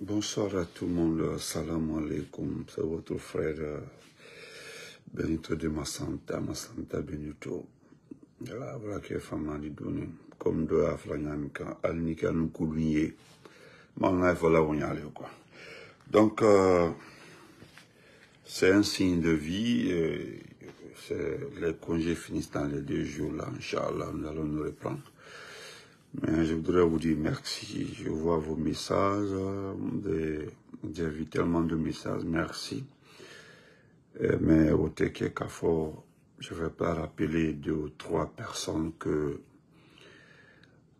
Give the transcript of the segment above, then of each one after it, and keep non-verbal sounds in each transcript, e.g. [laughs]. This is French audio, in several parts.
Bonsoir à tout le monde. Salam alaikum. C'est votre frère euh, Benito de Massanta, Massanta Benito. Que femme di doni. Comme de la flanyanka, alnika. Malna voilà on y aller quoi. Donc, euh, c'est un signe de vie. les congés finissent dans les deux jours là. Inch'Allah, nous allons nous reprendre. Mais je voudrais vous dire merci. Je vois vos messages. J'ai vu tellement de messages. Merci. Euh, Mais au Teke je ne vais pas rappeler deux ou trois personnes que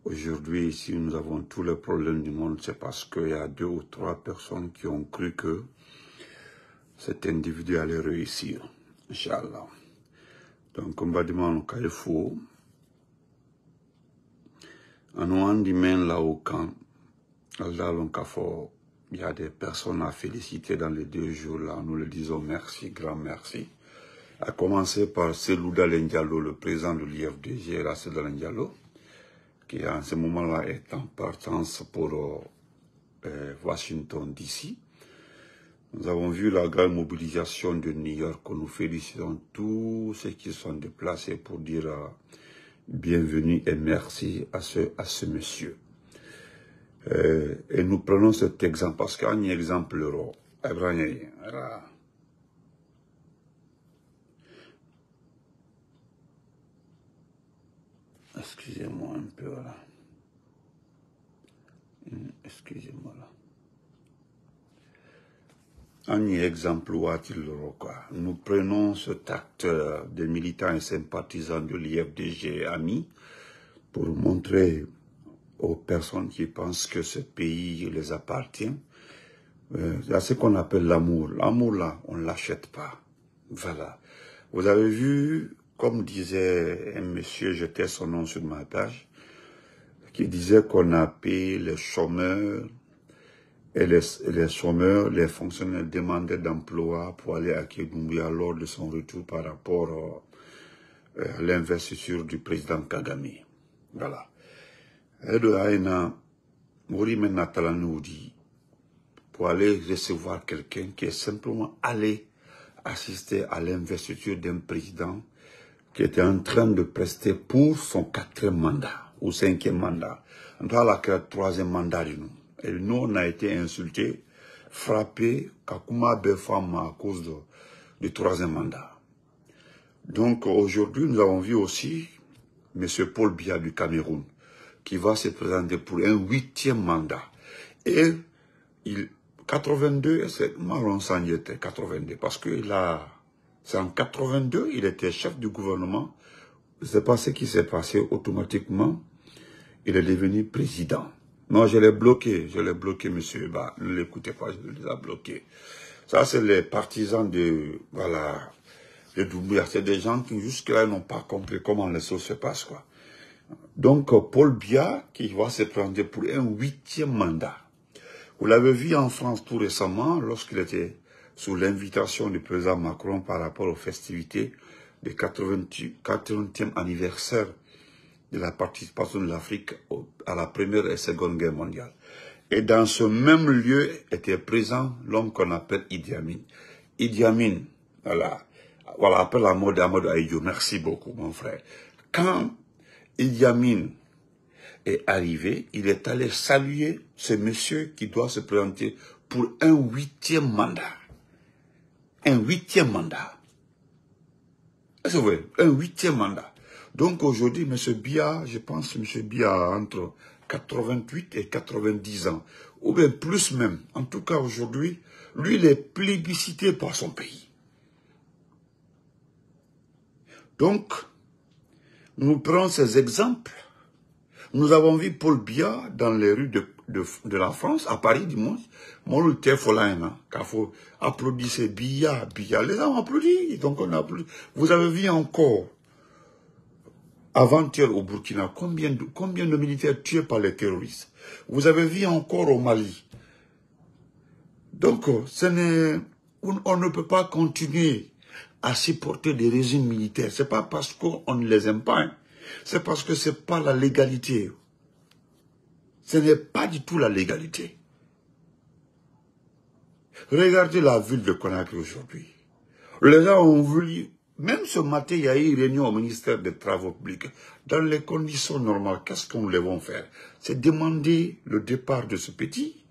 aujourd'hui, si nous avons tous les problèmes du monde, c'est parce qu'il y a deux ou trois personnes qui ont cru que cet individu allait réussir. Inch'Allah. Donc, on va demander au faux. En Ouandimen, là au camp, il y a des personnes à féliciter dans les deux jours là. Nous le disons merci, grand merci. À commencer par Selouda Lendialo, le président de l'IFDG, là, Lendialo, qui en ce moment-là est en partance pour euh, Washington DC. Nous avons vu la grande mobilisation de New York. Nous félicitons tous ceux qui sont déplacés pour dire bienvenue et merci à ce, à ce monsieur. Euh, et nous prenons cet exemple parce qu'il y a un exemple euro. Excusez-moi un peu là. Excusez-moi là. Euro, quoi. Nous prenons cet acteur des militants et sympathisants de l'IFDG amis pour montrer aux personnes qui pensent que ce pays les appartient. Il y a ce qu'on appelle l'amour. L'amour, là, on ne l'achète pas. Voilà. Vous avez vu, comme disait un monsieur, j'étais son nom sur ma page, qui disait qu'on a les chômeurs et les, chômeurs, les fonctionnaires demandaient d'emploi pour aller à Kédoumbia lors de son retour par rapport euh, à l'investiture du président Kagame. Voilà. Edo Aina, Mori Menatala nous dit, pour aller recevoir quelqu'un qui est simplement allé assister à l'investiture d'un président qui était en train de prester pour son quatrième mandat ou cinquième mandat. On doit la troisième mandat de nous. Et nous, on a été insultés, frappés, Kakuma Befama à cause de- du troisième mandat. Donc aujourd'hui, nous avons vu aussi M. Paul Biya du Cameroun, qui va se présenter pour un huitième mandat. Et il, 82, c'est Marlon Sangh était 82, parce que a, c'est en 82, il était chef du gouvernement. Sais pas ce qui s'est passé automatiquement. Il est devenu président. Non, je l'ai bloqué, je l'ai bloqué, monsieur. Bah, ne l'écoutez pas, je l'ai bloqué. Ça, c'est les partisans de, voilà, de Doumbouya. C'est des gens qui, jusque-là, n'ont pas compris comment les choses se passent, quoi. Donc, euh, Paul Biya, qui va se prendre pour un huitième mandat. Vous l'avez vu en France tout récemment, lorsqu'il était sous l'invitation du président Macron par rapport aux festivités du 80 80e anniversaire de la participation de l'Afrique à la Première et Seconde Guerre mondiale. Et dans ce même lieu était présent l'homme qu'on appelle Idi Amin. Idi Amin, voilà, voilà, appelle la mode Amadou Aïdjo. Merci beaucoup, mon frère. Quand Idi Amin est arrivé, il est allé saluer ce monsieur qui doit se présenter pour un huitième mandat. Un huitième mandat. Est-ce que Un huitième mandat. Donc aujourd'hui, M. Biya, je pense M. Biya a entre 88 et 90 ans, ou bien plus même. En tout cas, aujourd'hui, lui, il est plébiscité par son pays. Donc, nous prenons ces exemples. Nous avons vu Paul Biya dans les rues de, la France, à Paris dimanche. Moi, le Tefolaina, qu'il faut applaudissez Biya, Biya. Les gens ont applaudi, donc on a applaudi. Vous avez vu encore, avant-hier au Burkina, combien de, combien de militaires tués par les terroristes? Vous avez vu encore au Mali. Donc, ce on ne peut pas continuer à supporter des régimes militaires. C'est pas parce qu'on ne les aime pas. hein. C'est parce que c'est pas la légalité. Ce n'est pas du tout la légalité. Regardez la ville de Conakry aujourd'hui. Les gens ont voulu, même ce matin, il y a eu une réunion au ministère des Travaux publics. Dans les conditions normales, qu'est-ce qu'on les va faire? C'est demander le départ de ce petit,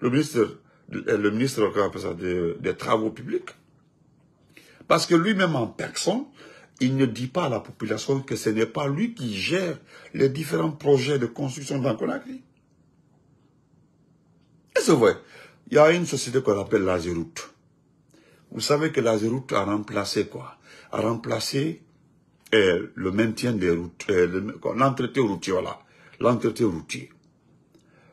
le ministre, le ministre des Travaux publics. Parce que lui-même en personne, il ne dit pas à la population que ce n'est pas lui qui gère les différents projets de construction dans Conakry. Et c'est vrai, il y a une société qu'on appelle l'Azeroute. Vous savez que l'Azeroute a remplacé quoi? A remplacé euh, le maintien des routes, euh, l'entretien routier, voilà. L'entretien routier.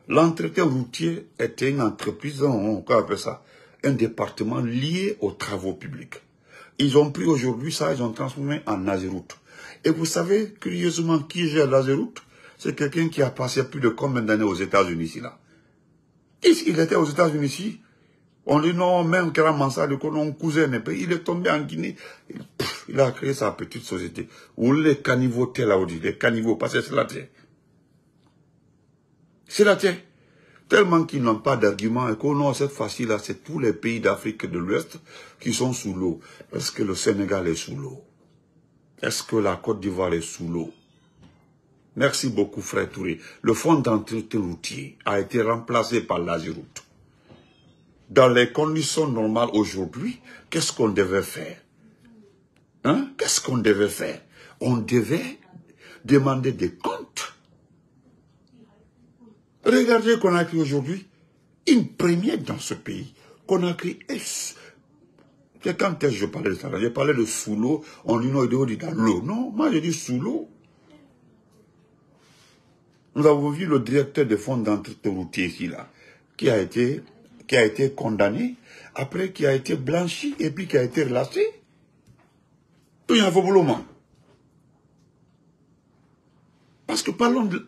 L'entretien routier était une entreprise, on, on appelle ça, un département lié aux travaux publics. Ils ont pris aujourd'hui ça, ils ont transformé en Azeroute. Et vous savez, curieusement, qui gère l'Azeroute C'est quelqu'un qui a passé plus de combien d'années aux États-Unis ici, là? Il était aux États-Unis ici? On dit non, même Mansard, de mon cousin, il est tombé en Guinée. Il, a créé sa petite société. Où les caniveaux là-haut, les caniveaux, parce que c'est la terre. C'est la terre. Tellement qu'ils n'ont pas d'argument et qu'on a cette fois-ci-là, c'est tous les pays d'Afrique de l'Ouest qui sont sous l'eau. Est-ce que le Sénégal est sous l'eau? Est-ce que la Côte d'Ivoire est sous l'eau? Merci beaucoup, frère Touré. Le fonds d'entretien routier a été remplacé par l'Aziroute. Dans les conditions normales aujourd'hui, qu'est-ce qu'on devait faire? Hein? Qu'est-ce qu'on devait faire? On devait demander des comptes. Regardez Conakry aujourd'hui, une première dans ce pays. Conakry est... Quand est-ce que je parlais de ça? J'ai parlé de sous l'eau, on dit non, il dit dans l'eau. Non, moi j'ai dit sous l'eau. Nous avons vu le directeur des fonds d'entretien routier ici, là, qui a été, qui a été condamné, après qui a été blanchi et puis qui a été relâché. Tout y a un Parce que parlons de,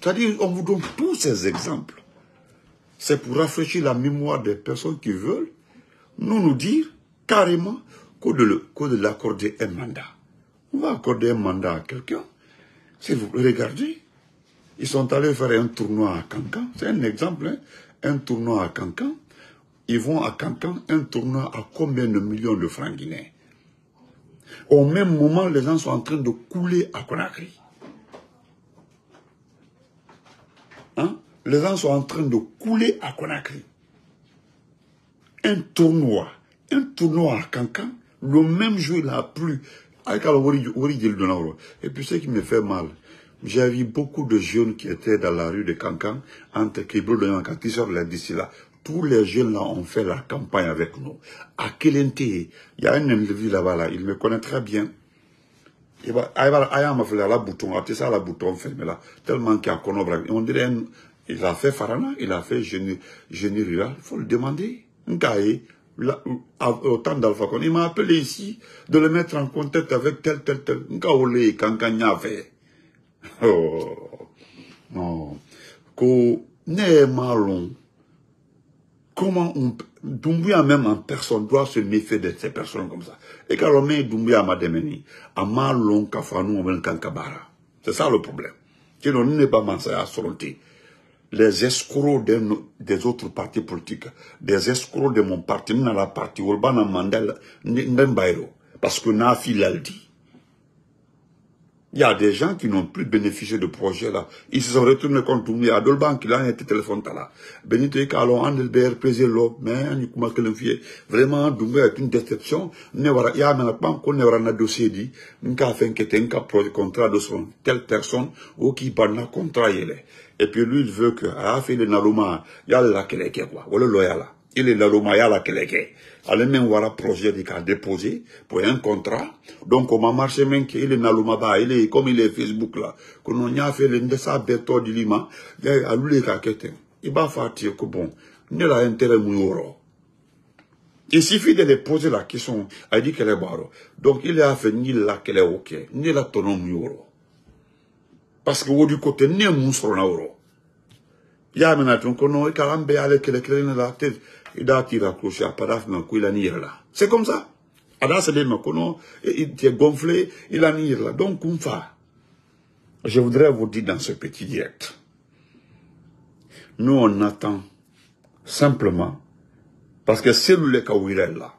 c'est-à-dire, on vous donne tous ces exemples. C'est pour rafraîchir la mémoire des personnes qui veulent nous nous dire carrément que de l'accorder un mandat. On va accorder un mandat à quelqu'un. Si vous regardez, ils sont allés faire un tournoi à Cancan. C'est un exemple, hein. Un tournoi à Cancan. Ils vont à Cancan, un tournoi à combien de millions de francs guinéens? Au même moment, les gens sont en train de couler à Conakry. Hein? Les gens sont en train de couler à Conakry. Un tournoi, un tournoi à Cancan, le même jour il a plu. Et puis ce qui me fait mal, j'ai vu beaucoup de jeunes qui étaient dans la rue de Cancan, entre Kibro de Yankan, qui sont d'ici là. Tous les jeunes là ont fait la campagne avec nous. À Kelente, il y a un individu là-bas, là, il me connaît très bien. Il va il la bouton a ça la bouton fermé là. Tellement qu'il y a conobra on dirait il a fait farana il a fait génie génie rural. Il faut le demander. Ngaï, au temps d'Alpha il m'a appelé ici de le mettre en contact avec tel tel tel. Ngaolé kankanya fait non ko ne malon comment on, Doumbouya même en personne doit se méfier de ces personnes comme ça. Et quand on met Doumbouya à demeni, à malon kafanou kankabara. C'est ça le problème. Que l'on n'est pas à affronter. Les escrocs des autres partis politiques, des escrocs de mon parti, dans la partie, Urbana Mandel, parce que Nafi l'a dit. Il y a des gens qui n'ont plus bénéficié de projet là. Ils se sont retournés contre nous. À Dolban, qui a été téléphone là. Benito Kalo, Andelbert, Président, mais, ni comment que le Vraiment, Doumbé est une déception. Il y a maintenant pas qu'on ne un dossier dit, n'ka fait que t'es un contrat de son, telle personne, ou qui parle un contrat, il. Et puis lui, il veut que, à fait le Naluma, il y a la kele quoi. Voilà le là. Il est Naluma, il y a la kele ale men wara projet de qu'a déposé pour un contrat. Donc on m'a marché men il est naluma ba il est comme il est facebook là. Que non a fait le ndesa beto di lima. Ya alule ka kete il va faire que bon ne la intérêt mu il suffit de lui poser la question a dit qu'elle est baro donc il a fait ni la qu'elle est ok ni la tonon mu parce que du côté ne mu soro na ya e la là c'est comme ça. Il est gonflé il a là donc on fa je voudrais vous dire dans ce petit direct nous on attend simplement parce que c'est le il est là.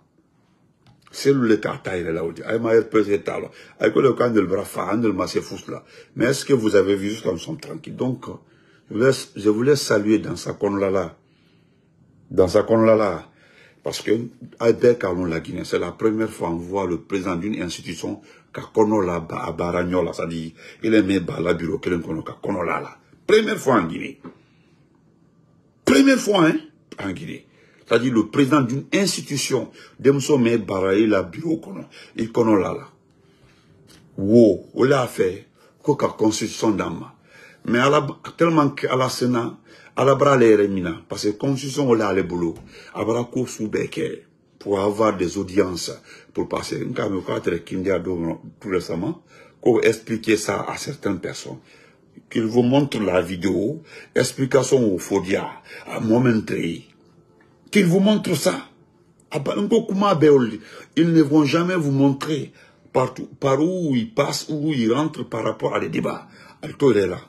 C'est le cas taille là il m'a pesé talo. Avec le camp de brafa de masse fous là. Mais est-ce que vous avez vu juste comme sont tranquilles? Donc je laisse saluer dans sa là là dans sa là là parce que Albert Carlon la Guinée, c'est la première fois qu'on voit le président d'une institution qui kono la à Baragnola, c'est-à-dire, il est mis la bureau qui kono ka kono la la. Première fois en Guinée. Première fois, hein, en Guinée. C'est-à-dire le président d'une institution, Demso me baraye la bureau il la la. Wow, on l'a fait, quoi constitution d'âme. Mais tellement qu'à la Sénat, alabra le yɛrɛ mina parce que constitution o l'ale bolo a bara ko pour avoir des audiences pour passer n k'a mɛn tout récemment ko expliquer ça à certaines personnes. Qu'il vous montre la vidéo explication au fodia à momentrer qu'il vous montre ça. Ils ne vont jamais vous montrer par où ils passent où ils rentrent par rapport à des débats. Ale t'o yɛrɛ la a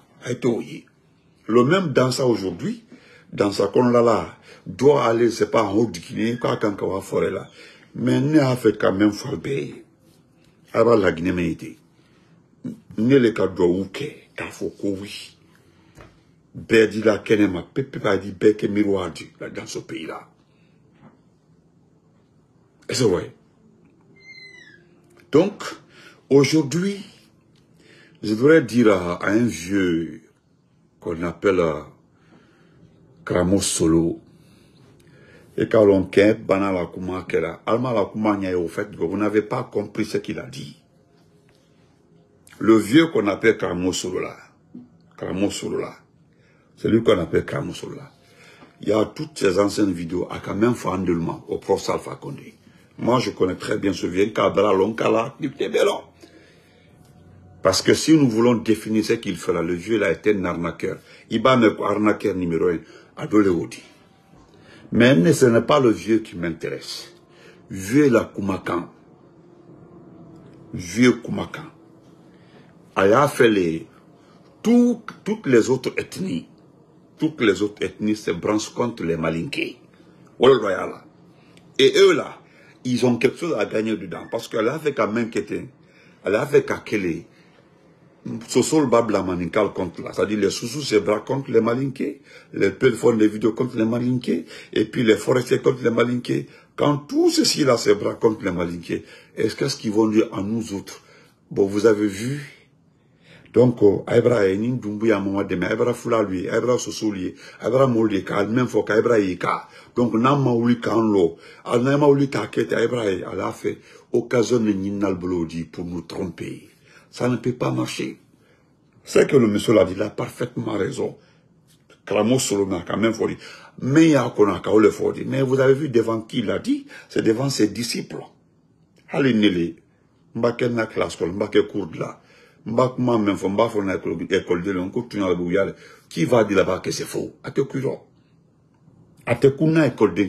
le même dans ça aujourd'hui, dans sa con là, doit aller, c'est pas en haut du Guinée, quand on va forêt là. Mais ne a fait quand même falbé. Alors la Guinée m'a été. Ne le cas doit ou que, car faut que oui. Berdi la kenema, pepe pas dit beke miroir là, dans ce pays-là. Et c'est vrai? Donc, aujourd'hui, je voudrais dire à un vieux qu'on appelle Kramo Solo. Et quand l'on bana la kuma kera, alma la kuma au fait que vous n'avez pas compris ce qu'il a dit. Le vieux qu'on appelle Kramo Solo là, Kramo Solo là, c'est lui qu'on appelle Kramo Solo là. Il y a toutes ces anciennes vidéos à quand même fondement au prof Salfa Condé. Moi, je connais très bien ce vieux Kabra Lonkala, Belon. Parce que si nous voulons définir ce qu'il fera, le vieux, a été un arnaqueur. Il va me arnaqueur numéro un, à Doléodi. Mais ce n'est pas le vieux qui m'intéresse. Vieux la Koumakan. Vieux Koumakan. Il a fait les, toutes les autres ethnies. Toutes les autres ethnies se branchent contre les Malinqués. Et eux là, ils ont quelque chose à gagner dedans. Parce qu'elle a fait qu'à m'inquiéter. Elle a fait qu'à Kelly Sosol Babla Maninkal contre là. C'est-à-dire les sous se braquent contre les malinqués, les peuples font des vidéos contre les malinqués, et puis les forestiers contre les malinqués. Quand tout ceci là se braque contre les malinqués, est-ce qu'est-ce qu'ils vont dire à nous autres? Bon, vous avez vu? Donc, Aïbra est une dumbu à moment de Aïbra fula lui, Aïbra sosoli, Aïbra moli ka, même faut qu'Aïbra yika. Donc, n'a ma ouli kan lo, n'a ma ouli ka kete Aïbra elle a fait occasion de n'inal blodi pour nous tromper. Ça ne peut pas marcher. C'est que le monsieur l'a dit, il a parfaitement raison. Kramo Solomon quand même dit. Mais a. Mais vous avez vu devant qui il a dit? C'est devant ses disciples. Allez, Nelly. Mbake na classe, mbake cours là. Mbake ma même mbake na école de tu n'as pas Qui va dire là-bas que c'est faux? À te kuro. À te kuna école de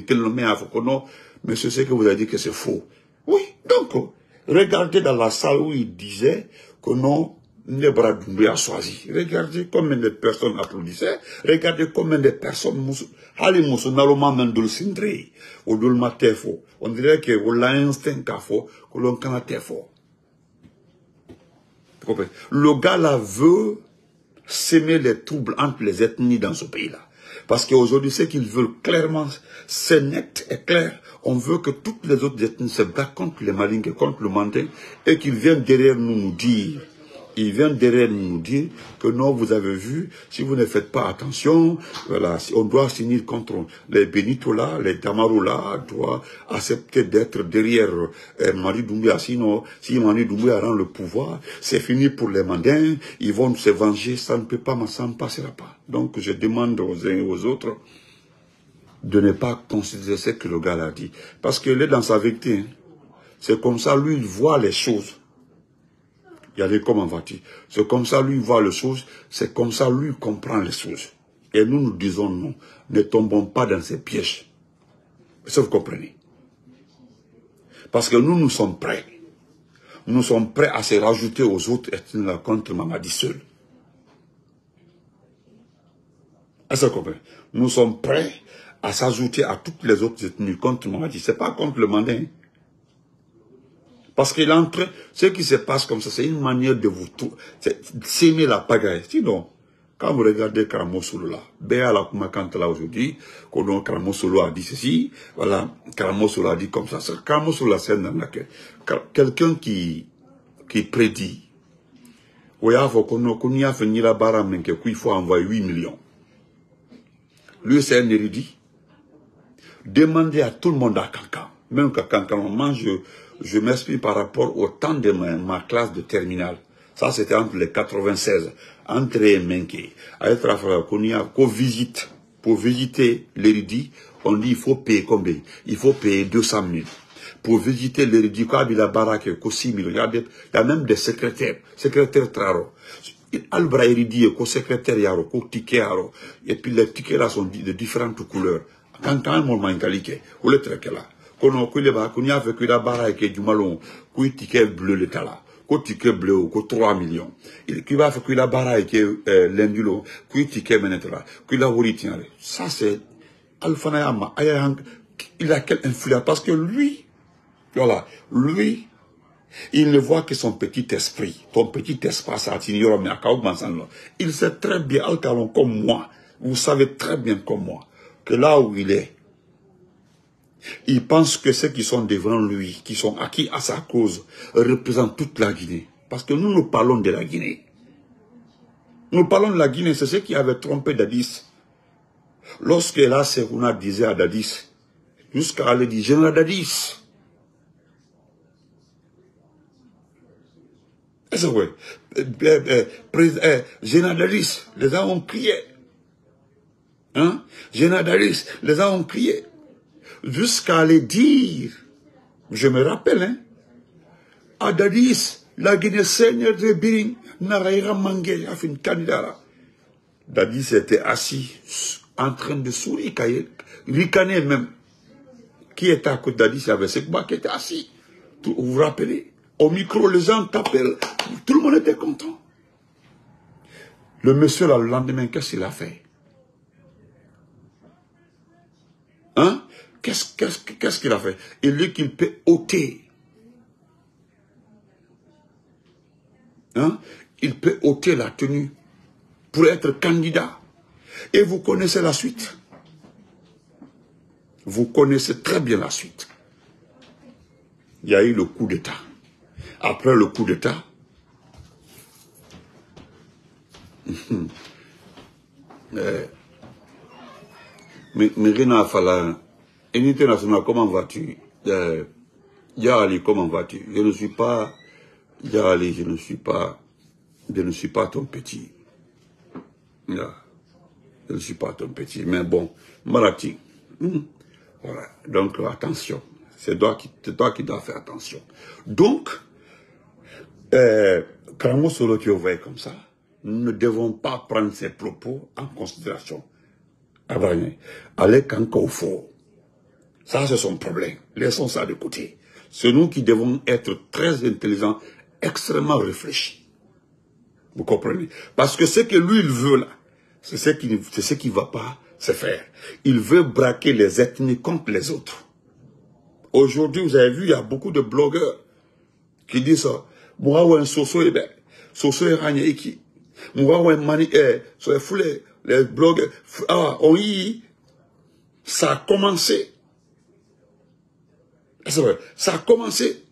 ce que vous avez dit que c'est faux. Oui, donc, regardez dans la salle où il disait que non, Nebra a choisi. Regardez combien de personnes applaudissaient. Regardez combien de personnes hali musu naloma mendul sindre. Odul matefo. On dirait que on l'a instinct kafo, que l'on kana tefo. Le gars là veut s'aimer les troubles entre les ethnies dans ce pays-là. Parce qu'aujourd'hui, ce qu'ils veulent clairement, c'est net et clair. On veut que toutes les autres ethnies se battent contre les malingues, contre le mandin, et qu'ils viennent derrière nous nous dire il vient derrière nous dire que non, vous avez vu, si vous ne faites pas attention, voilà, on doit signer contre les Benito là, les Damaro là, doit accepter d'être derrière euh, Marie Doumbia. Sinon, si Marie Doumbia rend le pouvoir, c'est fini pour les Mandins, ils vont se venger, ça ne peut pas, ça ne passera pas. Donc, je demande aux uns et aux autres de ne pas considérer ce que le gars a dit. Parce qu'il est dans sa vérité. Hein. C'est comme ça, lui, il voit les choses. Des comment vas-tu C'est comme ça, lui, voit les choses. C'est comme ça, lui, comprend les choses. Et nous, nous disons non. Ne tombons pas dans ces pièges. Ça, vous comprenez? Parce que nous, nous sommes prêts. Nous sommes prêts à se rajouter aux autres ethnies contre Mamadi seul. Est-ce que vous comprenez? Nous sommes prêts à s'ajouter à toutes les autres ethnies contre Ce C'est pas contre le mandin. Parce qu'il est en train, ce qui se passe comme ça, c'est une manière de vous tout, s'aimer la pagaille. Sinon, quand vous regardez Karamosolo là, Béa la Kumakante là aujourd'hui, quand Karamosolo a dit ceci, voilà, Karamosolo a dit comme ça. Karamosolo là, c'est quelqu'un qui, qui prédit. Il faut envoyer 8 millions. Lui, c'est un érudit. Demandez à tout le monde à Kankan. Même qu'à Kankan, on mange, je, m'exprime par rapport au temps de ma, classe de terminale. Ça, c'était entre les 96, entre Menke. Qu'on visite, pour visiter l'érudit, on dit il faut payer combien? Il faut payer 200 000. Pour visiter l'érudit, quoi, il a baraque, 6 000. Il y a même des secrétaires, secrétaires traro. Albra érudit, secrétaire ticket yaro. Et puis les tickets là sont de différentes couleurs kankan mo mangalike o le treke la kono ko le ba ko nya fe ko da bara ke jumalo ko ticket bleu le tala ko ticket bleu ko 3 millions. Il qui va faire que la bara ke euh, lendulo ko ticket menetra ko la wori tiare ça c'est alfana yama aya il a quelle influence? Parce que lui voilà lui il ne voit que son petit esprit, ton petit espace à Il sait très bien, comme moi. Vous savez très bien comme moi que là où il est, il pense que ceux qui sont devant lui, qui sont acquis à sa cause, représentent toute la Guinée. Parce que nous, nous parlons de la Guinée. Nous parlons de la Guinée, c'est ce qui avait trompé Dadis. Lorsque là, Serouna disait à Dadis, jusqu'à aller dire, Général Dadis, c'est vrai, euh, Général Dadis, les gens ont crié. Hein? Génadaris, les gens ont crié. Jusqu'à aller dire, je me rappelle, hein, à Dadis, la Guinée Seigneur de Biring, Naraïra Mangé, a fait une candidat. Dadis était assis, en train de sourire, ricaner même. Qui était à côté Dadis, il y avait Sekba qui était assis. Vous vous rappelez? Au micro, les gens t'appellent. Tout le monde était content. Le monsieur, là, le lendemain, qu'est-ce qu'il a fait? Hein? Qu'est-ce qu'il a fait? Il dit qu'il peut ôter. Hein? Il peut ôter la tenue pour être candidat. Et vous connaissez la suite? Vous connaissez très bien la suite. Il y a eu le coup d'État. Après le coup d'État, [laughs] euh, mais Mirina Fala, unité nationale, comment vas-tu? Euh, comment vas-tu? Je ne suis pas, Yali, je ne suis pas, je ne suis pas ton petit. Je ne suis pas ton petit, mais bon, Marati. Hmm. Voilà, donc attention, c'est toi, qui, toi qui dois faire attention. Donc, euh, quand Solo vois comme ça, nous ne devons pas prendre ses propos en considération. Allez quand fort. Ça, c'est son problème. Laissons ça de côté. C'est nous qui devons être très intelligents, extrêmement réfléchis. Vous comprenez? Parce que ce que lui, il veut là, c'est ce qui qui va pas se faire. Il veut braquer les ethnies contre les autres. Aujourd'hui, vous avez vu, il y a beaucoup de blogueurs qui disent ça. Moi, soso est bien. Soso ragné qui? Moi, mani, eh, les blogs ah, eu, ça a commencé. C'est vrai, ça a commencé.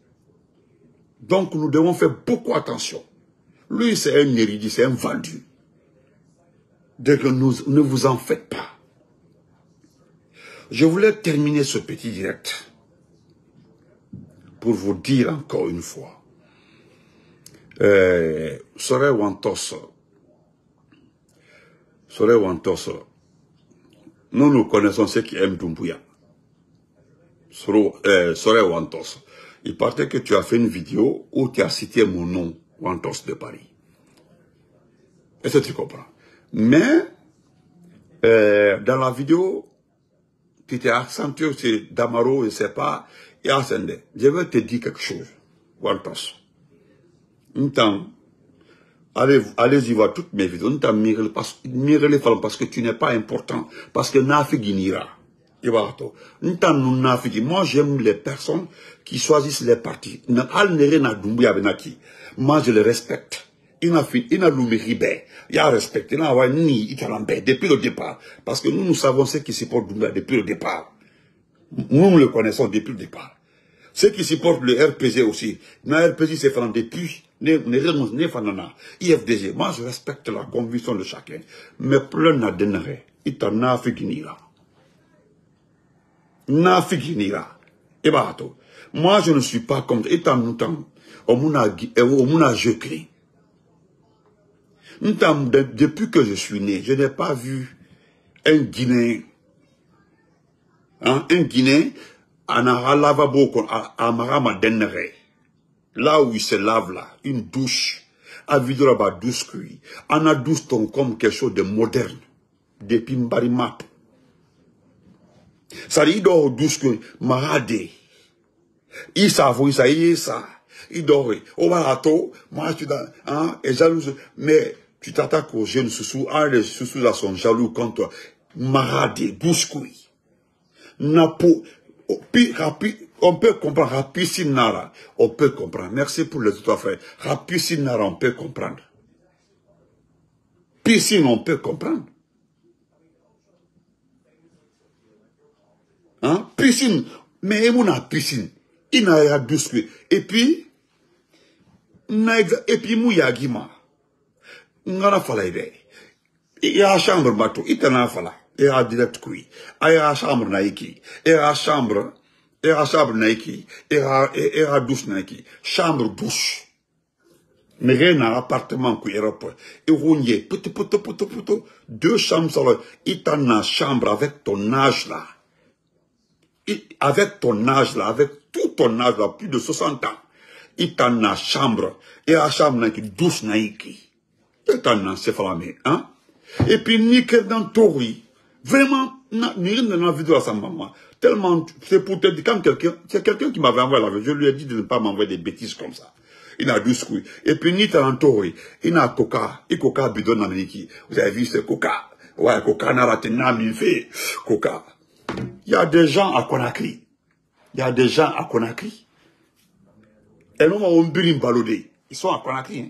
Donc nous devons faire beaucoup attention. Lui, c'est un érudit, c'est un vendu. Donc nous, ne vous en faites pas. Je voulais terminer ce petit direct pour vous dire encore une fois. Euh, Sore Wantos, Sore Wantoso, nous nous connaissons ceux qui aiment Dumbuya. Euh, Sore Wantos. Il partait que tu as fait une vidéo où tu as cité mon nom, Wantos de Paris. Est-ce que tu comprends? Mais, euh, dans la vidéo, tu t'es accentué sur Damaro, je ne sais pas, et Ascende. Je vais te dire quelque chose, Wantos. Un temps, Allez, allez-y voir toutes mes vidéos. Parce, parce que tu n'es pas important. Parce que Nafi Guinira. Moi, j'aime les personnes qui choisissent les partis. Moi, je les respecte. Il a fait, il a il a respecté, il ni, il depuis le départ. Parce que nous, nous savons ce qui supporte Doumbia depuis le départ. Nous, le connaissons depuis le départ. Ceux qui supportent le RPG aussi. Le RPG, c'est fait depuis. IFDG. Moi, je respecte la conviction de chacun. Mais plein n'a. Il t'en a fait n'a fait Et bah, moi, je ne suis pas comme, étant longtemps, au mouna je crie. Depuis que je suis né, je n'ai pas vu un Guinéen, hein, un Guinéen, en a lavabo, à marama denere. Là où il se lave là, une douche, à vidre ba douche cuit. On a douche ton comme quelque chose de moderne. Depuis Ça dit, il dort douche que marade. Il s'avoue, ça y est, ça. Il dort. Au barato, moi, tu hein, et jalouse. Mais, tu t'attaques aux jeunes sous ah, les sous là sont jaloux contre toi. Marade, douche cuit. Napo, on peut comprendre. Rapisinara, on peut comprendre. Merci pour les autres frères. Rapisinara, on peut comprendre. Piscine, on peut comprendre. Hein? Piscine. Mais il y a piscine. Il y a douce. Et puis, et puis, gima. Ngana fala ibe. Il y a chambre bateau. Il y a fala. Il y a direct kui. Il y a chambre naiki. Il y a chambre. Il y a chambre naiki. Il y a douche naiki. Chambre douche. Mais rien n'a appartement qui Europe. Et rougné, puto, puto, puto, puto, deux chambres sur le, il t'en chambre avec ton âge là avec ton âge là, avec tout ton âge là, plus de 60 ans, il t'en a chambre, et la chambre qui douce naïki. Il t'en a céphalamé, hein? Et puis, nickel dans Tori, vraiment, dans la vidéo à sa maman. Tellement, c'est pour te dire, quand quelqu'un, c'est quelqu'un qui m'avait envoyé la vidéo, je lui ai dit de ne pas m'envoyer des bêtises comme ça. Il a douce couilles. Et puis, ni dans Tori, il a coca, il coca bidon dans Vous avez vu ce coca? Ouais, coca n'a raté, n'a fait. Coca. Il y a des gens à Conakry. Il y a des gens à Conakry. Et nous, on birim balodé. Ils sont à Conakry. Hein.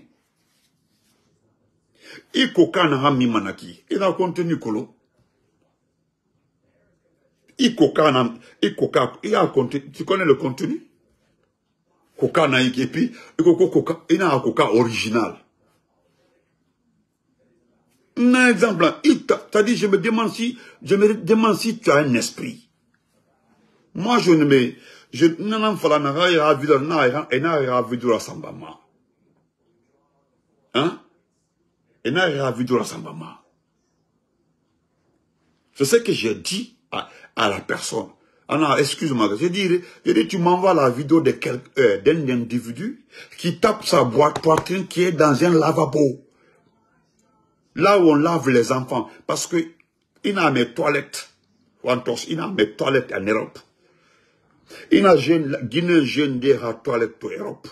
Et koka na hami manaki. Il a contenu kolo. Il a contenu, tu connais le contenu? Koka na et puis, un koka original. Un exemple, t'as dit, je me demande si, je me demande si tu as un esprit. Moi, je ne me, je, n'en fala na ga ya vidor na ya, et na ya vidor sambama. Hein? Et na sambama. C'est ce que j'ai dit à, la personne. Ah non, excuse-moi, je dis, je dis, tu m'envoies la vidéo euh, d'un individu qui tape sa boîte poitrine qui est dans un lavabo. Là où on lave les enfants. Parce que il a mes toilettes. Il a mes toilettes en Europe. Il a Guinée jeune des toilettes en Europe.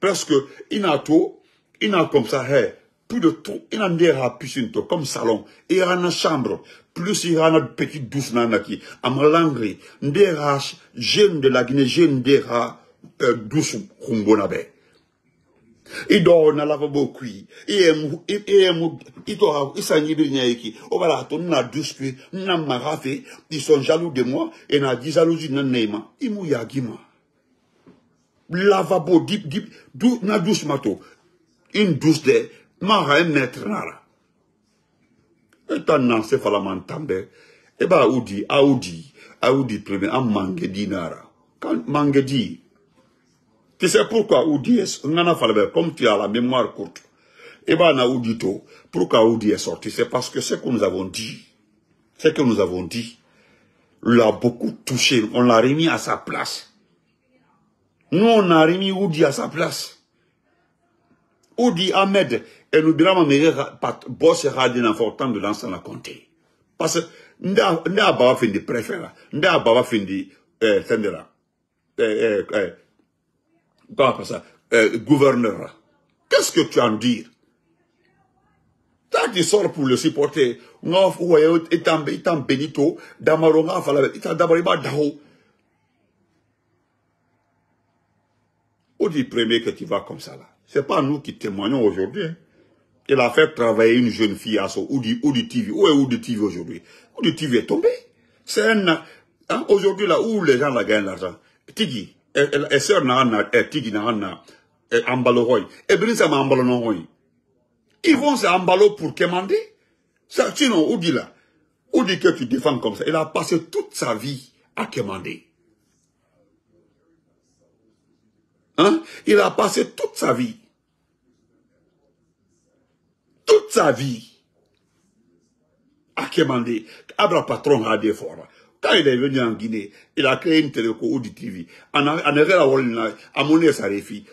Parce que il a tout, il a comme ça, hey, plus de tout, il a des piscine comme salon. Il a une chambre. Plus il a une petite douce nanaki. À Malangri, des jeune de la Guinée, jeune des euh, douce rumbonabe idoho nalava bokwi iyemu itoha isanyibirinya iki obalato nna duspi nna marafe ils sont jaloux de moi et na di jalousie na neima imu yagima lavabo dip dip du na dus mato. In dus de mara en maître nara etan nan se falaman tambe eba audi audi audi premier am mangue dinara kan mangue di tu sais pourquoi Oudi comme tu as la mémoire courte, et ben, Oudito, pourquoi Oudi est sorti? C'est parce que ce que nous avons dit, ce que nous avons dit, l'a beaucoup touché. On l'a remis à sa place. Nous, on a remis Oudi à sa place. Oudi Ahmed, et nous dirons, mais boss radin important de l'ancien la comté. Parce que, nda baba fin de préféré, nda baba fin de, euh, euh, ça, euh, gouverneur. Qu'est-ce que tu en dis Quand tu sors pour le supporter, etam benito, damaro ngaf ala etam damaro ba daho. On dit premier que tu vas comme ça là. C'est pas nous qui témoignons aujourd'hui. Hein. Il a fait travailler une jeune fille à son, ou du, ou du TV. Où est ou du TV aujourd'hui? Où du TV est tombé? C'est un, hein, aujourd'hui là, où les gens gagnent l'argent? Tigi, et sœur n'a, et Tigi n'a, et ambalo roy. Et bien ça m'a ambalo. Ils vont s'emballer pour commander. Sinon, ou dit là, ou dit que tu défends comme ça. Il a passé toute sa vie à commander. Hein? Il a passé toute sa vie. Toute sa vie à commander. Abra patron a des forts. Quand il est venu en Guinée, il a créé une téléco ou du TV. En a monnaie sa réfi.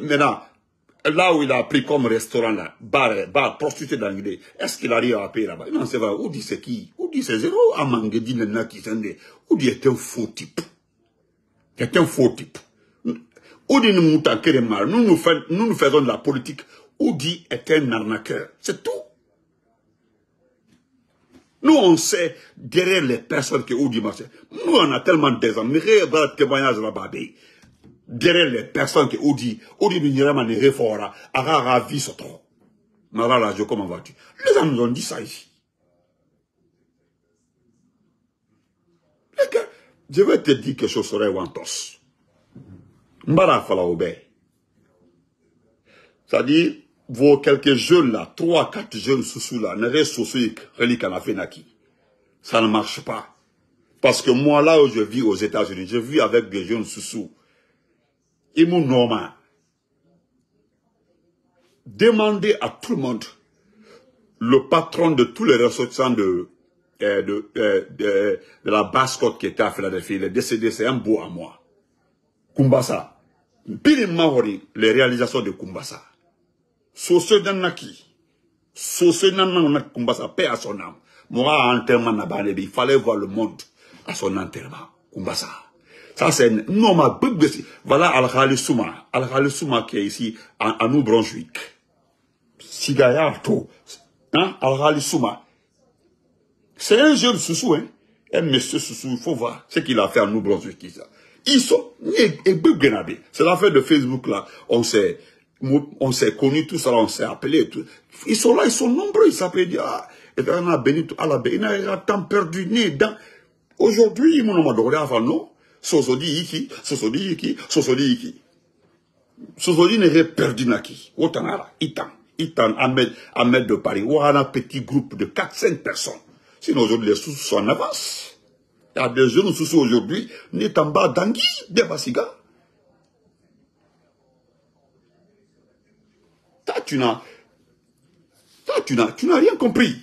Maintenant, là où il a pris comme restaurant là, bar, bar, prostitué dans l'idée, est-ce qu'il arrive à payer là-bas Non, c'est vrai. Où dit c'est qui Où dit c'est zéro à Manguedi, le qui Où dit est un faux type C'est un faux type. Où dit nous nous nous, fait, nous nous faisons de la politique. Où dit est un arnaqueur. C'est tout. Nous, on sait derrière les personnes que Oudi marche. Nous, on a tellement des. Regarde le témoignage là-bas derrière les personnes qui ont dit, ont dit, nous n'irons pas la vie, c'est trop. Mais là, je comment vas-tu? Les gens nous ont dit ça ici. Je vais te dire quelque chose sur les Wantos. Mbara fala C'est-à-dire, vos quelques jeunes là, trois, quatre jeunes sous là, ne restent sous en Afenaki. Ça ne marche pas. Parce que moi, là où je vis aux États-Unis, je vis avec des jeunes sous Imou Noma, demandez à tout le monde, le patron de tous les ressortissants de, euh, de, euh, de, de, la basse-côte qui était à Philadelphie, il est décédé, c'est un beau à moi. Kumbasa. Pili Mahori, les réalisations de Kumbasa. Sose Nanaki. Sose Nanaki Kumbasa, paix à son âme. Moi, enterrement il fallait voir le monde à son enterrement. Kumbasa. Ça, c'est non, ma Voilà Al-Khali Souma. Al-Khali Souma qui est ici, à, New Brunswick. Sigayato. Hein, Al-Khali Souma. C'est un jeune soussou, hein. Un monsieur soussou, il faut voir ce qu'il a fait à New Brunswick. Ils sont, c'est l'affaire de Facebook, là. On s'est, on s'est connus tout ça, on s'est appelé. Tout. Ils sont là, ils sont nombreux, ils s'appellent, ah, et on a béni, la béni, il a tant perdu, né, dans. Aujourd'hui, ils m'ont demandé avant, non? sosodi iki sosodi iki sosodi iki sosodi n'est perdu naki otanara itan itan Ahmed Ahmed de Paris ou un petit groupe de 4-5 personnes sinon aujourd'hui les sous sont en avance il y a des jeunes sous aujourd'hui Netamba Dangui Debasiga Toi, tu n'as tu n'as tu n'as rien compris.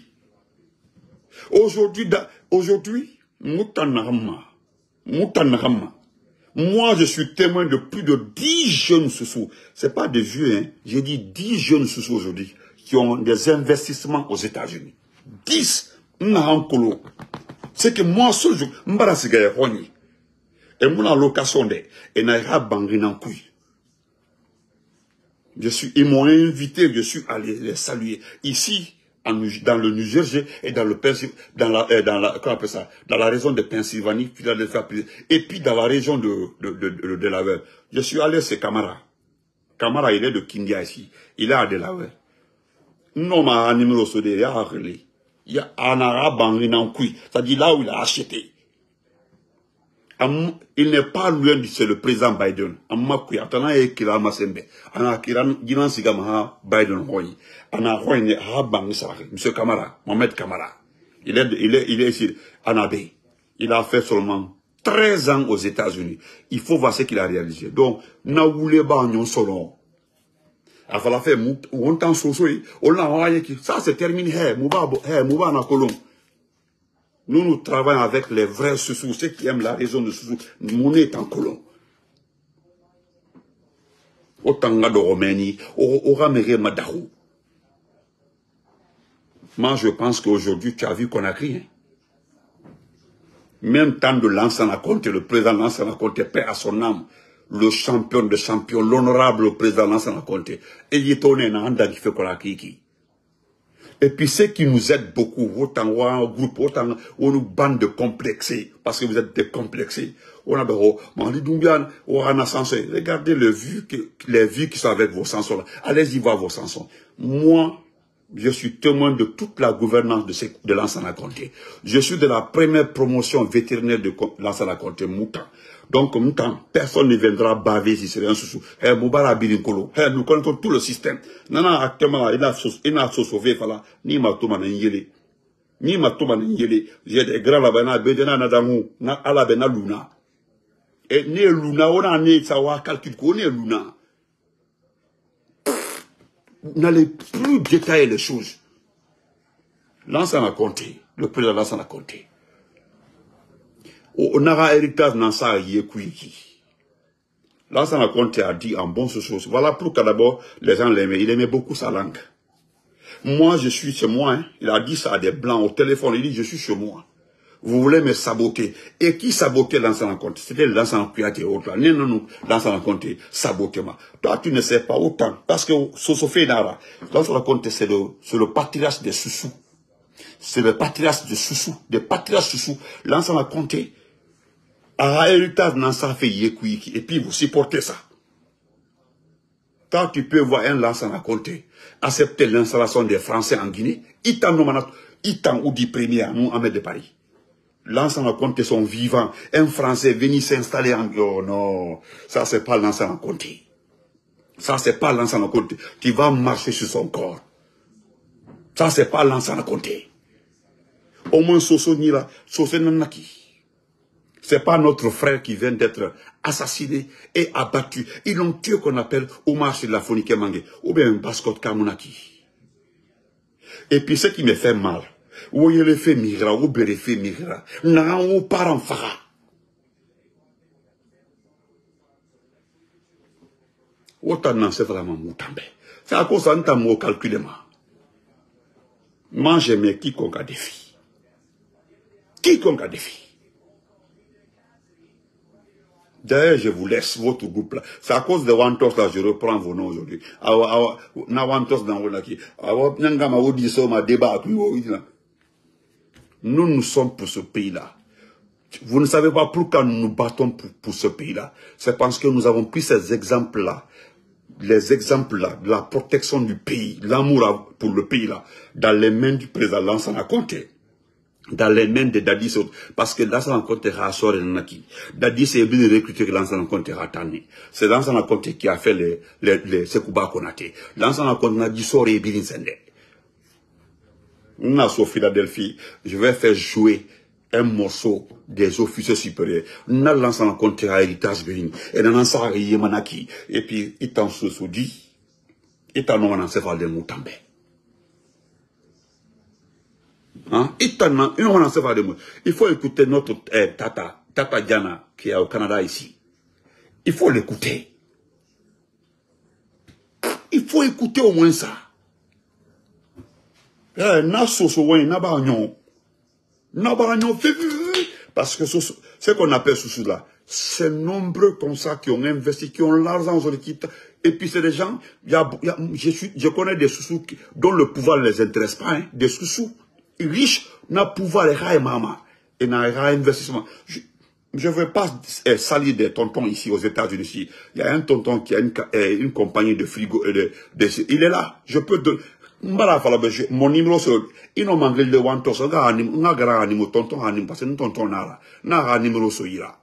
Aujourd'hui aujourd'hui moi, je suis témoin de plus de 10 jeunes sous C'est pas des vieux, hein. J'ai dit 10 jeunes sous aujourd'hui qui ont des investissements aux États-Unis. 10 C'est que moi, seul jour, et mon allocation et n'a pas Je suis, ils m'ont invité, je suis allé les saluer. Ici, dans le Niger et dans le dans la, euh, dans la, comment ça, dans la région de Pennsylvanie, et puis dans la région de, de, de, de Delaware. Je suis allé chez Camara. Camara, il est de Kindia ici. Il est à Delaware. Non, ma numéro il y a Il y a un arabe en C'est-à-dire là où il a acheté il n'est pas loin de c'est le président Biden. Amma kuya tana ye kira masembe. Ana kira ginan siga maha Biden hoyi. Ana hoyi ne ha bang Monsieur Kamara, Mohamed Kamara. Il est, il est, il est ici, Anabé. Il a fait seulement 13 ans aux États-Unis. Il faut voir ce qu'il a réalisé. Donc, na voulez pas nyon solo. A fallu faire on temps soso on l'a ça c'est terminé. Hey, mouba, hey, mouba na kolon. Nous, nous travaillons avec les vrais sous ceux qui aiment la raison de sous Mon est en colon. Otanga de Roménie, Oramere Madarou. Moi, je pense qu'aujourd'hui, tu as vu qu'on a rien. Même temps de l'ancien compte, le président l'ancien compte, paix à son âme, le champion de champion, l'honorable président l'ancien compte, et il est étonné, qui fait qu'on a Et puis, ce qui nous aide beaucoup, autant un groupe, autant ou une bande de complexés, parce que vous êtes décomplexés. On a on Regardez les vues, les vues qui sont avec vos chansons. Allez-y voir vos chansons. Moi, je suis témoin de toute la gouvernance de, ces, de Comté. Je suis de la première promotion vétérinaire de l'ancien Comté, Mouta. Donc, Mouta, personne ne viendra baver si c'est un sous Eh. Eh, nous connaissons tout le système. Nana, actuellement, il a, il a sauvé, voilà. Ni ma touma n'yele. Ni ma. J'ai des grands là-bas, na bedena na dangu, na alabena luna. Et ne luna, on a ne sawa calcul, on est luna n'allez plus détailler les choses. L'ancien a compté. Le président l'ancien a compté. On aura héritage dans ça, L'ancien a compté a dit en bon chose. Voilà pourquoi d'abord les gens l'aimaient. Il aimait beaucoup sa langue. Moi, je suis chez moi. Hein. Il a dit ça à des blancs au téléphone. Il dit, je suis chez moi vous voulez me saboter. Et qui sabotait l'ancien rencontre? C'était l'ancien et autres. Non, non, non, l'ancien rencontre, sabotement. Toi, tu ne sais pas autant. Parce que Sosofé Nara, l'ancien rencontre, c'est le, le patriarche des Soussous. C'est le patriarche de Soussou, des patriarches Soussou. L'ancien rencontre, a héritage dans et puis vous supportez ça. Quand tu peux voir un lanceur raconter, accepter l'installation des Français en Guinée, il t'en ou dit premier à nous, de Paris l'ensemble compte sont vivants. Un Français venu s'installer en... Oh non, ça c'est pas l'ensemble compte. Ça c'est pas l'ensemble compte qui va marcher sur son corps. Ça c'est pas l'ensemble compte. Au moins Soso Nila, Soso Nanaki. C'est pas notre frère qui vient d'être assassiné et abattu. Ils l'ont tué qu'on appelle Omar la Mange, ou bien Baskot Kamunaki. Et puis ce qui me fait mal, wo yele fe migra bere fe migra naga wo paran faga wo ta nan se fala ma mu tambe c'est à cause mo calculer ma mange mais quiconque a défi quiconque a défi D'ailleurs, je vous laisse votre groupe là. C'est à cause de Wantos là, je reprends vos noms aujourd'hui. Dans nous, nous sommes pour ce pays-là. Vous ne savez pas pourquoi nous nous battons pour, ce pays-là. C'est parce que nous avons pris ces exemples-là, les exemples-là, la protection du pays, l'amour pour le pays-là, dans les mains du président Lansana Conté dans les mains de Dadis, parce que Lansana Conté rassort et Naki. Dadis est venu recruter Lansana Conté Ratani. C'est Lansana Conté qui a fait les, les, les Sekouba Konate. Lansana Conté n'a dit sort et Sende au Philadelphie, je vais faire jouer un morceau des officiers supérieurs. N'a lancé en compte à héritage béni. Et dans ça, manaki. Et puis, il t'en se dit, il t'en a en céphale de moutambe. Hein? De moutambe. Il faut écouter notre eh, tata, tata Diana, qui est au Canada ici. Il faut l'écouter. Il faut écouter au moins ça. Parce que ce qu'on appelle sous là, c'est nombreux comme ça qui ont investi, qui ont l'argent sur. Et puis c'est des gens, y a, y a, je, suis, je connais des sous dont le pouvoir ne les intéresse pas, hein, des sous riches, n'a pouvoir et maman, et n'a investissement. Je, ne veux pas eh, salir des tontons ici aux États-Unis. Il y a un tonton qui a une, eh, une compagnie de frigo. De, de, il est là. Je peux be mon numéro so ino mangel de wanto so ga ni nga gara tonton ha ni parce que tonton nala na ha numéro so ira.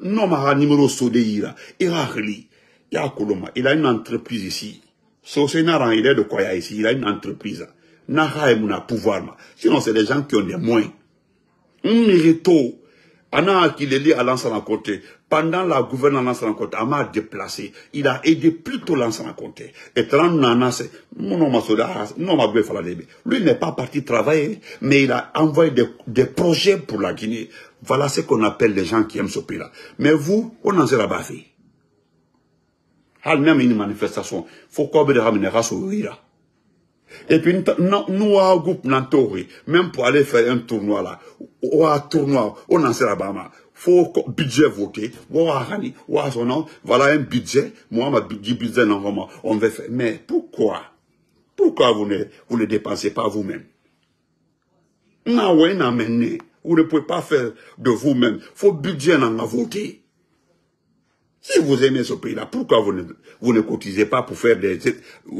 No ma ha numéro so de ira. Ira khli ya koloma. Il a une entreprise ici. So c'est nara il est de quoi ici. Il a une entreprise na pouvoir ma sinon c'est des gens qui ont des moyens un mérito ana lié à l'ensemble côté pendant la gouvernance en côté, m'a déplacé. Il a aidé plutôt l'ensemble côté. Et Nana, c'est, lui n'est pas parti travailler, mais il a envoyé des, projets pour la Guinée. Voilà ce qu'on appelle les gens qui aiment ce pays-là. Mais vous, on en sera baffé. Même une manifestation, faut qu'on ramener à et puis, nous, un groupe même pour aller faire un tournoi là, ou un tournoi, on en sera bama faut budget voté voilà un budget. Moi ma budget non on va faire. Mais pourquoi? Pourquoi vous ne, vous ne dépensez pas vous-même? Vous ne pouvez pas faire de vous-même. Faut budget en voter. Si vous aimez ce pays-là, pourquoi vous ne, vous ne cotisez pas pour faire des...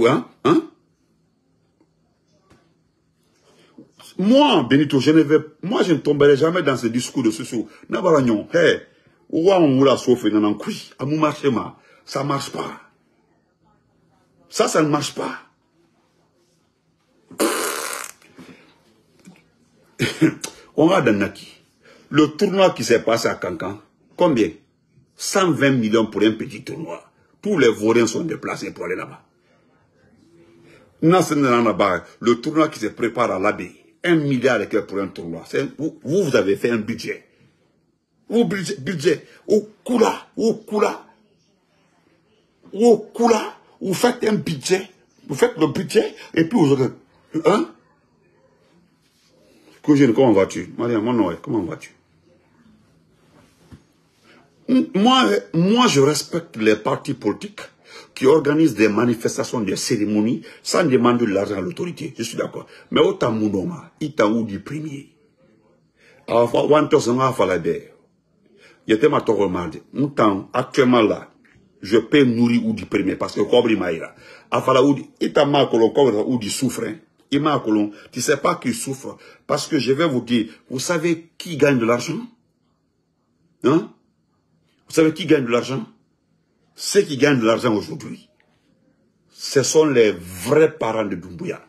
Hein? Hein? Moi, Benito, je ne vais, moi, je ne tomberai jamais dans ce discours de ce sou. Nabaranyon, hey, ouwa on moula sauf marché, ça marche pas. Ça, ça ne marche pas. [laughs] on va dans Naki. Le tournoi qui s'est passé à Cancan, combien? 120 millions pour un petit tournoi. Tous les Vauriens sont déplacés pour aller là-bas. Le tournoi qui se prépare à l'abbaye, un milliard et pour un tournoi. Vous, vous avez fait un budget. Vous, budget, budget, au Kula, au Kula, au Kula, vous faites un budget, vous faites le budget, et puis vous aurez, hein? Cousine, comment vas-tu? Maria, mon Noël, comment vas-tu? Moi, moi, je respecte les partis politiques qui organisent des manifestations, des cérémonies, sans demander de l'argent à l'autorité. Je suis d'accord. Mais autant mounoma, il t'a ou du premier. Actuellement là, je peux nourrir ou du premier parce que Kobri Maïra. Afala ou il t'a mal ou du souffre. Il m'a tu sais pas qu'il souffre. Parce que je vais vous dire, vous savez qui gagne de l'argent? Hein? Vous savez qui gagne de l'argent? Ceux qui gagnent de l'argent aujourd'hui, ce sont les vrais parents de Doumbouya.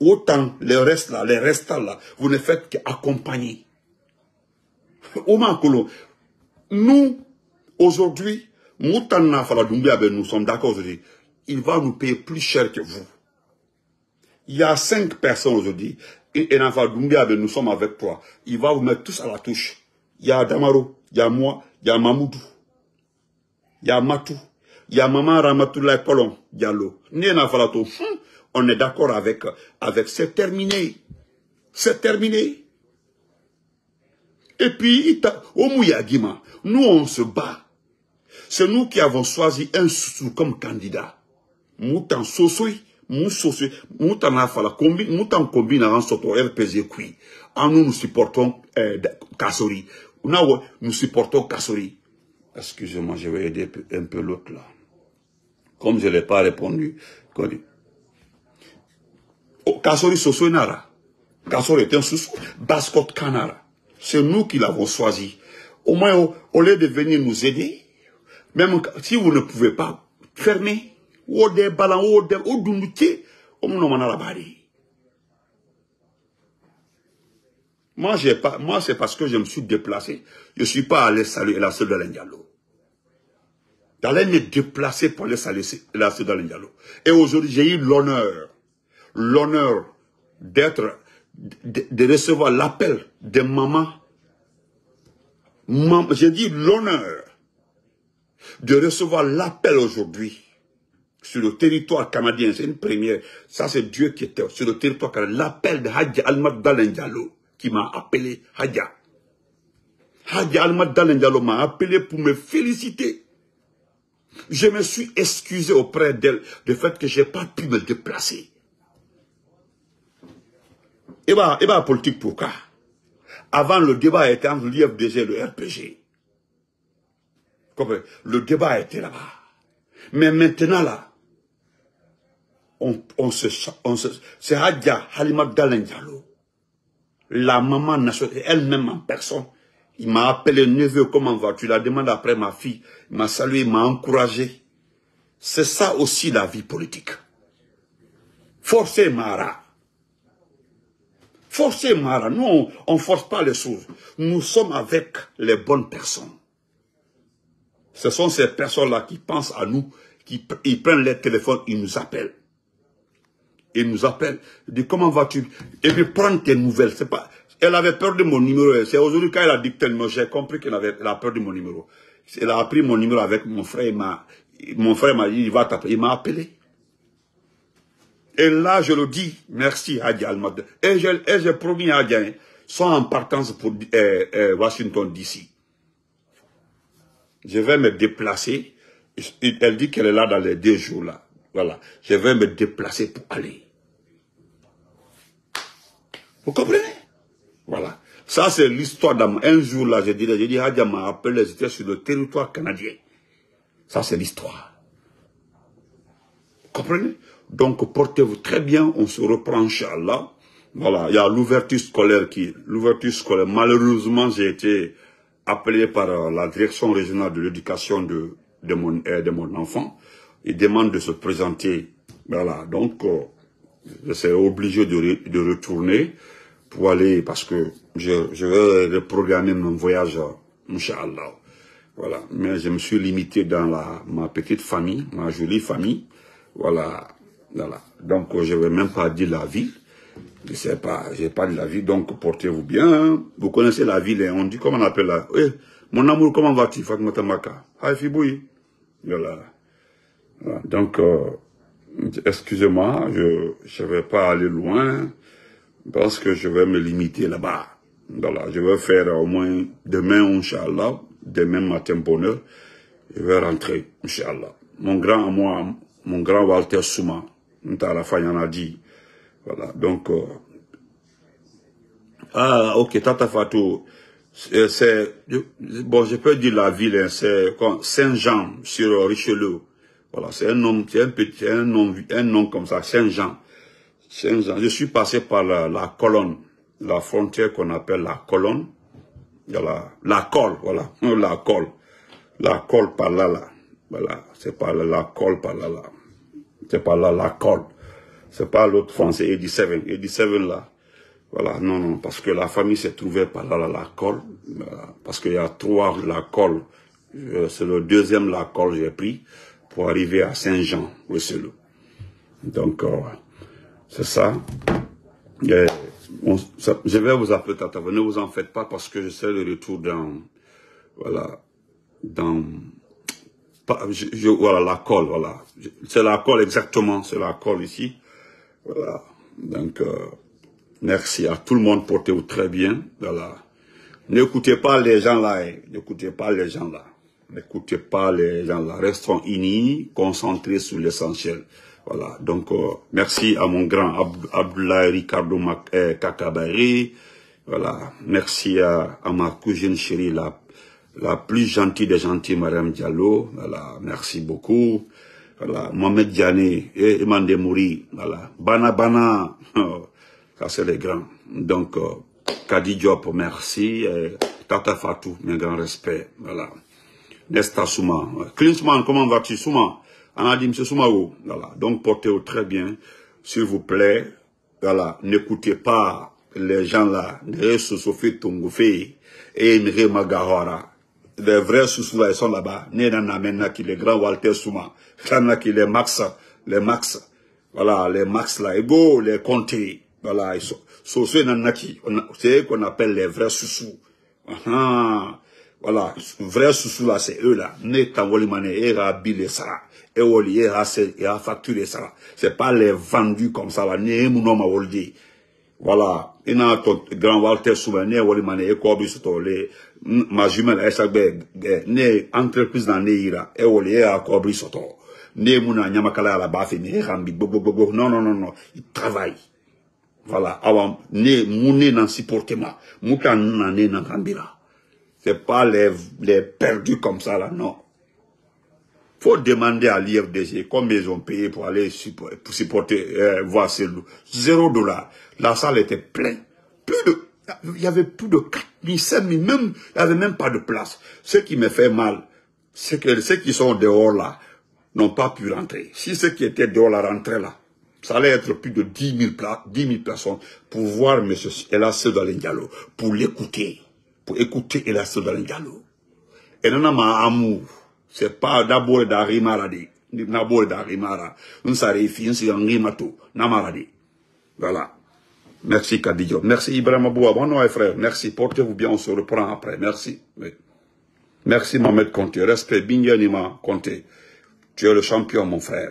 autant les restes là, les restants là, vous ne faites qu'accompagner. [laughs] Nous, aujourd'hui, ben, nous sommes d'accord aujourd'hui, il va nous payer plus cher que vous. Il y a cinq personnes aujourd'hui, et, et ben, nous sommes avec toi. Il va vous mettre tous à la touche. Il y a Damaro, il y a moi, il y a Mamoudou, y a Matou, il y a Maman Ramatoulaye Kolon Diallo. Hmm, on est d'accord avec, avec c'est terminé. C'est terminé. Et puis, au nous on se bat. C'est nous qui avons choisi un sous comme candidat. Moutan Moussosui, Moutan Afala, Moutan combine en soto RPG Kui. En nous, nous supportons euh, Kassori nous supportons Kassori. Excusez-moi, je vais aider un peu l'autre là. Comme je ne l'ai pas répondu. Oh, Kassori Sosoinara. Kassori est un sous Bascot Kanara. C'est nous qui l'avons choisi. Au moins, au, lieu de venir nous aider, même si vous ne pouvez pas, fermer. Ou des ballons, ou des, ou Moi, pas, moi c'est parce que je me suis déplacé. Je suis pas allé saluer la sœur de l'Indialo. J'allais me déplacer pour aller saluer la sœur de l'Indialo. Et aujourd'hui, j'ai eu l'honneur, l'honneur d'être, de, recevoir l'appel de maman. j'ai dit l'honneur de recevoir l'appel aujourd'hui sur le territoire canadien. C'est une première. Ça, c'est Dieu qui était sur le territoire canadien. L'appel de Hadja Almad Dalendalo qui m'a appelé Hadja. Hadja Almad m'a appelé pour me féliciter. Je me suis excusé auprès d'elle du fait que je n'ai pas pu me déplacer. Et bien, et bien, politique pourquoi Avant, le débat était entre l'IFDG et le RPG. Le débat était là-bas. Mais maintenant, là, on, se, on se, c'est Hadja Halima Diallo la maman elle-même en personne. Il m'a appelé neveu, comment vas-tu? Il a demandé après ma fille. Il m'a salué, il m'a encouragé. C'est ça aussi la vie politique. Forcer Mara. Forcer Mara. Nous, on ne force pas les choses. Nous sommes avec les bonnes personnes. Ce sont ces personnes-là qui pensent à nous, qui prennent les téléphones, ils nous appellent il nous appelle, il dit comment vas-tu? Et puis prends tes nouvelles. C'est pas, elle avait peur de mon numéro. C'est aujourd'hui quand elle a dit tellement, j'ai compris qu'elle avait a peur de mon numéro. Elle a pris mon numéro avec mon frère. m'a, mon frère m'a dit, il va t'appeler. Il m'a appelé. Et là, je le dis, merci Hadja Almad. Et j'ai promis à Hadja, sont en partance pour euh, euh, Washington DC. Je vais me déplacer. Elle dit qu'elle est là dans les deux jours là. Voilà. Je vais me déplacer pour aller. Vous comprenez? Voilà. Ça, c'est l'histoire d'un... Un jour, là, je dirais, j'ai dit, Hadja m'a appelé, j'étais sur le territoire canadien. Ça, c'est l'histoire. Vous comprenez? Donc, portez-vous très bien, on se reprend, Inch'Allah. Voilà, il y a l'ouverture scolaire qui... L'ouverture scolaire, malheureusement, j'ai été appelé par euh, la direction régionale de l'éducation de, de, mon, euh, de mon enfant. Il demande de se présenter. Voilà, donc, euh, je serai obligé de, de retourner pour aller, parce que je, je vais reprogrammer mon voyage, Inch'Allah. Voilà, mais je me suis limité dans la, ma petite famille, ma jolie famille. Voilà, voilà. Donc, je vais même pas dire la ville. Je sais pas, j'ai pas de la ville, donc portez-vous bien. Vous connaissez la ville, hein. on dit comment on appelle là. Eh, mon amour, comment vas-tu, Fatma Maka? Hi, Fiboui. Voilà. voilà. Donc, euh, excusez-moi, je ne vais pas aller loin parce que je vais me limiter là-bas. Voilà, je vais faire au moins demain, Inch'Allah, demain matin, bonheur, je vais rentrer, Inch'Allah. Mon grand, moi, mon grand Walter Souma, à en a dit, voilà, donc... Euh, ah, ok, Tata Fatou, c'est... Bon, je peux dire la ville, hein, c'est Saint-Jean, sur Richelieu. Voilà, c'est un nom, c'est un petit, un nom, un nom comme ça, Saint-Jean. Saint-Jean. Je suis passé par la, la colonne, la frontière qu'on appelle la colonne. Voilà, la colle, voilà, [laughs] la colle. La colle par là, là. Voilà, c'est pas là, la colle par là, là. C'est pas là, la colle. C'est pas l'autre français, 87. 87 là. Voilà, non, non, parce que la famille s'est trouvée par là, là, la colle. Parce qu'il y a trois la colle. Euh, c'est le deuxième la colle j'ai pris pour arriver à Saint-Jean, le Donc, euh, c'est ça. Et je vais vous appeler Tata, ne vous en faites pas parce que je sais le retour dans, voilà, dans, je, voilà, la colle, voilà. C'est la colle exactement, c'est la colle ici. Voilà. Donc, euh, merci à tout le monde, portez-vous très bien. Voilà. N'écoutez pas les gens là, hein. n'écoutez pas les gens là. N'écoutez pas les gens là. Restons unis, concentrés sur l'essentiel. Voilà. Donc, euh, merci à mon grand Ab Abdoulaye Ricardo eh, Kakabari. Voilà. Merci à, à, ma cousine chérie, la, la plus gentille des gentils, Mariam Diallo. Voilà. Merci beaucoup. Voilà. Mohamed Diané et Imande Mouri. Voilà. Bana Bana. [laughs] Ça, c'est les grands. Donc, euh, Kadi Diop, merci. Tata Fatou, mes grands respects. Voilà. Nesta Souma. Klinsman, comment vas-tu, Souma? Anadim, c'est Soumao. Voilà. Donc, portez-vous très bien. S'il vous plaît, voilà, n'écoutez pas les gens là, les Sosofi Tungoufi et Nre Magahara. Les vrais sous là, ils sont là-bas. Nénana maintenant qui les grands Walter Souma. Qui les Max, les Max. Voilà, les Max là, Ego, les Comtés. Voilà, ils sont. Soso Nanaki, c'est eux qu'on appelle les vrais sous Ah, voilà, vrais sous là, c'est eux là. Ne tangolimane, era bile sara. Et woli, era se, era facturé sara. C'est pas les vendus comme ça là. Ne mouno ma woldi. Voilà. Ina ton grand Walter Souma, ne woli mane, e kobi soto, le, ma jumelle, e sagbe, ne entreprise na ne ira, e woli, e a kobi soto. Ne mouna nyamakala la bafi, ne rambi, bo, bo, bo, bo. Non, non, non, non. Il travaille. Voilà. Avant, ne, mouné nan supportement. Mouta nan ne nan kambira. C'est pas les, les perdus comme ça, là, non. faut demander à l'IFDG combien ils ont payé pour aller supporter, supporter euh, voir ces loups. Zéro dollar. La salle était pleine. Plus de, il y avait plus de 4 000, 5 000, même, il n'y avait même pas de place. Ce qui me fait mal, c'est que ceux qui sont dehors là n'ont pas pu rentrer. Si ceux qui étaient dehors là rentraient là, ça allait être plus de 10 000, 10 000 personnes pour voir M. Elas Diallo, pour l'écouter pour écouter Elas Diallo. Et non, ma amour, c'est pas d'abord d'Arimara d'abord d'Arimara. On s'arrête, on s'y enrimato, namarade. Voilà. Merci Kadidjo. Merci Ibrahim Aboua. Bon, frère. Merci. Portez-vous bien. On se reprend après. Merci. Merci Mohamed Conté. Respect. Binyanima Conté. Tu es le champion, mon frère.